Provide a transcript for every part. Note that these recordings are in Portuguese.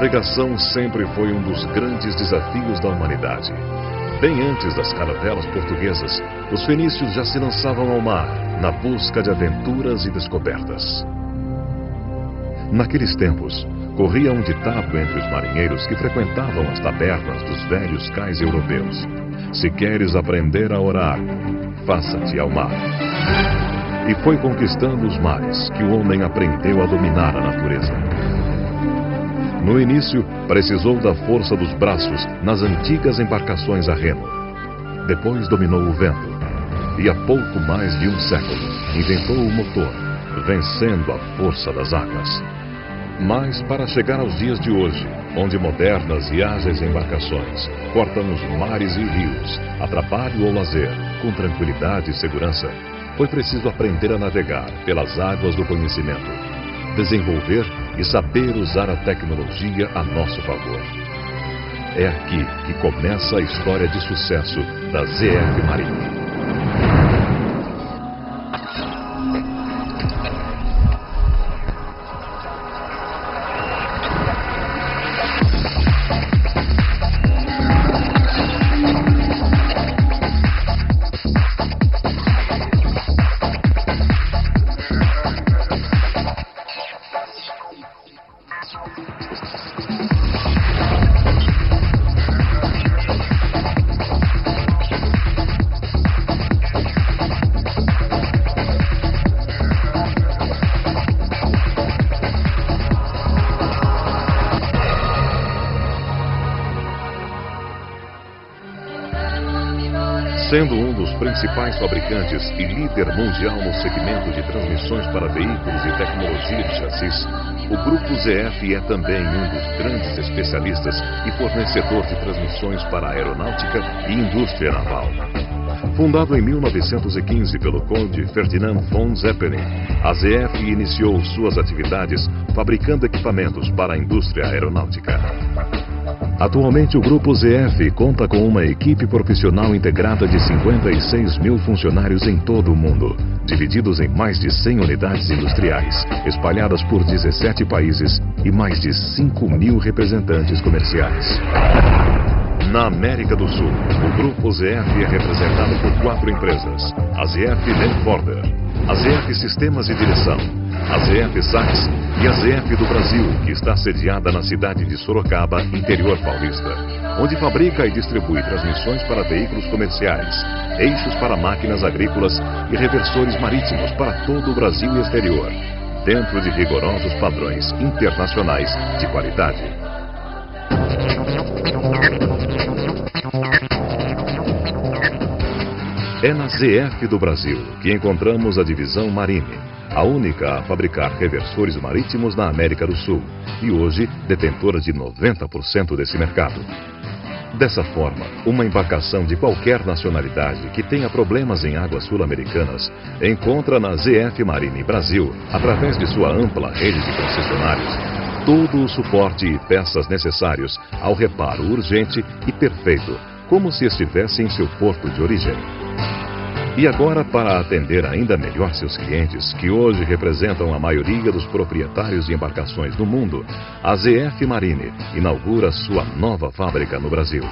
navegação sempre foi um dos grandes desafios da humanidade. Bem antes das caravelas portuguesas, os fenícios já se lançavam ao mar na busca de aventuras e descobertas. Naqueles tempos, corria um ditado entre os marinheiros que frequentavam as tabernas dos velhos cais europeus: Se queres aprender a orar, faça-te ao mar. E foi conquistando os mares que o homem aprendeu a dominar a natureza. No início, precisou da força dos braços nas antigas embarcações a remo. Depois dominou o vento. E há pouco mais de um século, inventou o motor, vencendo a força das águas. Mas para chegar aos dias de hoje, onde modernas e ágeis embarcações cortam os mares e rios, a trabalho ou lazer, com tranquilidade e segurança, foi preciso aprender a navegar pelas águas do conhecimento, desenvolver e saber usar a tecnologia a nosso favor. É aqui que começa a história de sucesso da ZF Marinha. Sendo um dos principais fabricantes e líder mundial no segmento de transmissões para veículos e tecnologia de chassis, o Grupo ZF é também um dos grandes especialistas e fornecedor de transmissões para a aeronáutica e indústria naval. Fundado em 1915 pelo conde Ferdinand von Zeppelin, a ZF iniciou suas atividades fabricando equipamentos para a indústria aeronáutica. Atualmente, o Grupo ZF conta com uma equipe profissional integrada de 56 mil funcionários em todo o mundo, divididos em mais de 100 unidades industriais, espalhadas por 17 países e mais de 5 mil representantes comerciais. Na América do Sul, o Grupo ZF é representado por quatro empresas: a ZF Landforder, a ZF Sistemas e Direção, a ZF Sax e a ZF do Brasil, que está sediada na cidade de Sorocaba, interior paulista, onde fabrica e distribui transmissões para veículos comerciais, eixos para máquinas agrícolas e reversores marítimos para todo o Brasil e exterior, dentro de rigorosos padrões internacionais de qualidade. É na ZF do Brasil que encontramos a divisão Marine a única a fabricar reversores marítimos na América do Sul e hoje detentora de 90% desse mercado. Dessa forma, uma embarcação de qualquer nacionalidade que tenha problemas em águas sul-americanas encontra na ZF Marine Brasil, através de sua ampla rede de concessionários, todo o suporte e peças necessários ao reparo urgente e perfeito, como se estivesse em seu porto de origem. E agora, para atender ainda melhor seus clientes, que hoje representam a maioria dos proprietários de embarcações do mundo, a ZF Marine inaugura sua nova fábrica no Brasil.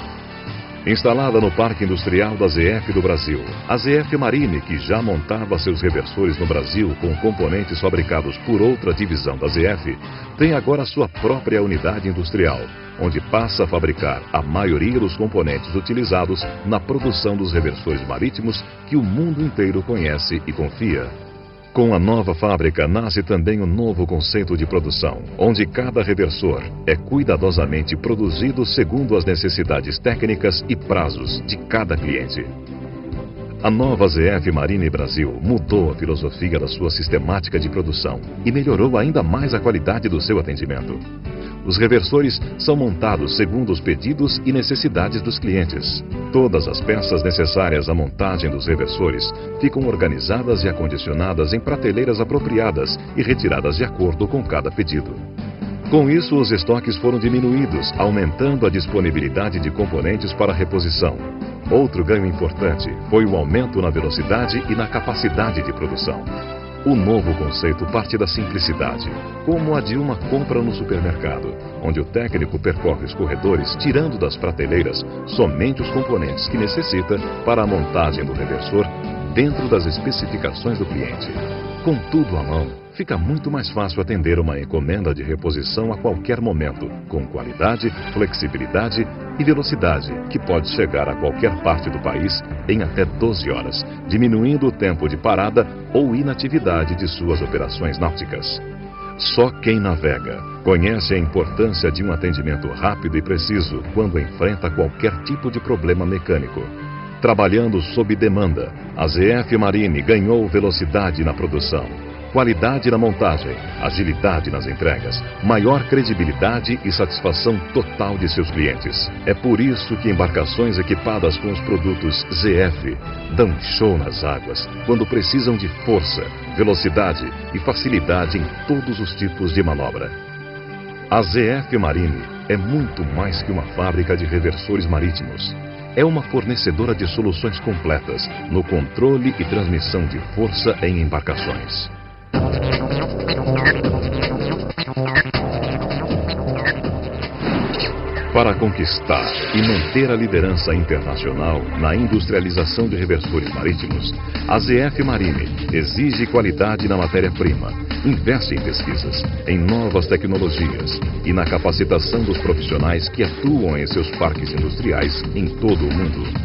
Instalada no Parque Industrial da ZF do Brasil, a ZF Marine, que já montava seus reversores no Brasil com componentes fabricados por outra divisão da ZF, tem agora sua própria unidade industrial, onde passa a fabricar a maioria dos componentes utilizados na produção dos reversores marítimos que o mundo inteiro conhece e confia. Com a nova fábrica nasce também um novo conceito de produção, onde cada reversor é cuidadosamente produzido segundo as necessidades técnicas e prazos de cada cliente. A nova ZF Marine Brasil mudou a filosofia da sua sistemática de produção e melhorou ainda mais a qualidade do seu atendimento. Os reversores são montados segundo os pedidos e necessidades dos clientes. Todas as peças necessárias à montagem dos reversores ficam organizadas e acondicionadas em prateleiras apropriadas e retiradas de acordo com cada pedido. Com isso, os estoques foram diminuídos, aumentando a disponibilidade de componentes para reposição. Outro ganho importante foi o aumento na velocidade e na capacidade de produção. O novo conceito parte da simplicidade, como a de uma compra no supermercado, onde o técnico percorre os corredores tirando das prateleiras somente os componentes que necessita para a montagem do reversor dentro das especificações do cliente. Com tudo à mão, fica muito mais fácil atender uma encomenda de reposição a qualquer momento, com qualidade, flexibilidade e velocidade, que pode chegar a qualquer parte do país em até 12 horas, diminuindo o tempo de parada ou inatividade de suas operações náuticas. Só quem navega conhece a importância de um atendimento rápido e preciso quando enfrenta qualquer tipo de problema mecânico. Trabalhando sob demanda, a ZF Marine ganhou velocidade na produção, qualidade na montagem, agilidade nas entregas, maior credibilidade e satisfação total de seus clientes. É por isso que embarcações equipadas com os produtos ZF dão show nas águas quando precisam de força, velocidade e facilidade em todos os tipos de manobra. A ZF Marine é muito mais que uma fábrica de reversores marítimos é uma fornecedora de soluções completas no controle e transmissão de força em embarcações. Para conquistar e manter a liderança internacional na industrialização de reversores marítimos, a ZF Marine exige qualidade na matéria-prima, investe em pesquisas, em novas tecnologias e na capacitação dos profissionais que atuam em seus parques industriais em todo o mundo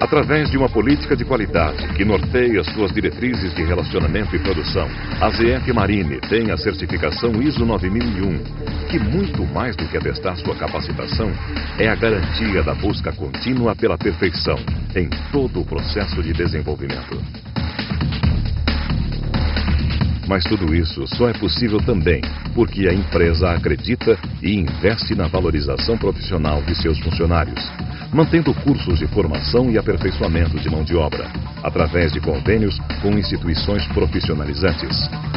através de uma política de qualidade que norteia suas diretrizes de relacionamento e produção. A ZF Marine tem a certificação ISO 9001, que muito mais do que atestar sua capacitação, é a garantia da busca contínua pela perfeição em todo o processo de desenvolvimento. Mas tudo isso só é possível também porque a empresa acredita e investe na valorização profissional de seus funcionários, mantendo cursos de formação e aperfeiçoamento de mão de obra, através de convênios com instituições profissionalizantes.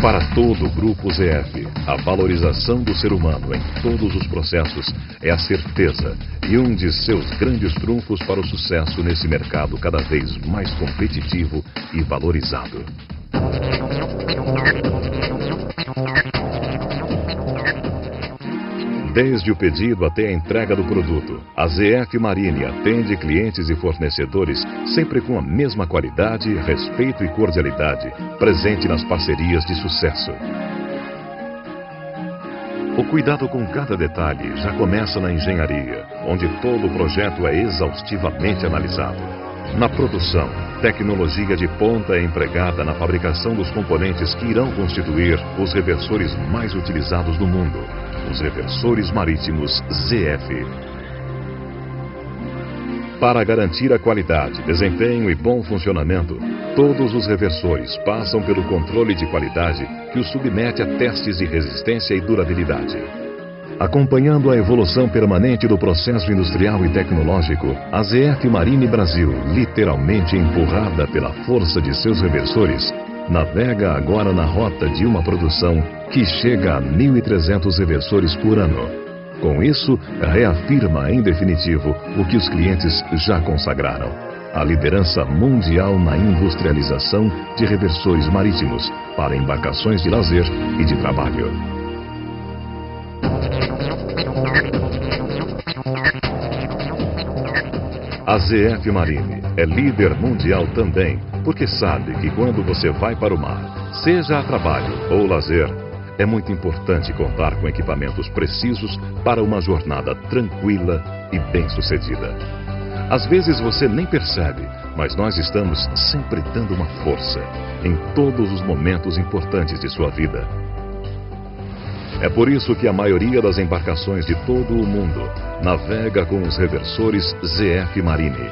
Para todo o Grupo ZF, a valorização do ser humano em todos os processos é a certeza e um de seus grandes trunfos para o sucesso nesse mercado cada vez mais competitivo e valorizado. Desde o pedido até a entrega do produto, a ZF Marine atende clientes e fornecedores sempre com a mesma qualidade, respeito e cordialidade, presente nas parcerias de sucesso. O cuidado com cada detalhe já começa na engenharia, onde todo o projeto é exaustivamente analisado. Na produção, tecnologia de ponta é empregada na fabricação dos componentes que irão constituir os reversores mais utilizados no mundo os reversores marítimos ZF. Para garantir a qualidade, desempenho e bom funcionamento, todos os reversores passam pelo controle de qualidade que os submete a testes de resistência e durabilidade. Acompanhando a evolução permanente do processo industrial e tecnológico, a ZF Marine Brasil, literalmente empurrada pela força de seus reversores, navega agora na rota de uma produção que chega a 1.300 reversores por ano. Com isso, reafirma em definitivo o que os clientes já consagraram: a liderança mundial na industrialização de reversores marítimos para embarcações de lazer e de trabalho. A ZF Marine é líder mundial também, porque sabe que quando você vai para o mar, seja a trabalho ou lazer, é muito importante contar com equipamentos precisos para uma jornada tranquila e bem-sucedida. Às vezes você nem percebe, mas nós estamos sempre dando uma força em todos os momentos importantes de sua vida é por isso que a maioria das embarcações de todo o mundo navega com os reversores ZF Marine.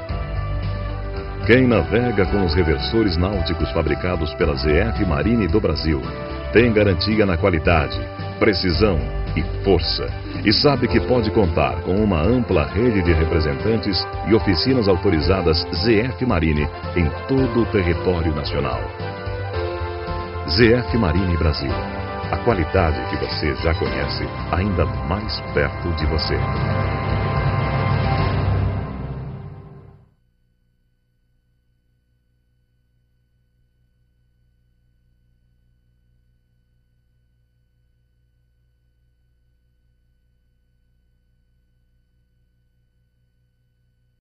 Quem navega com os reversores náuticos fabricados pela ZF Marine do Brasil tem garantia na qualidade, precisão e força e sabe que pode contar com uma ampla rede de representantes e oficinas autorizadas ZF Marine em todo o território nacional. ZF Marine Brasil a qualidade que você já conhece ainda mais perto de você.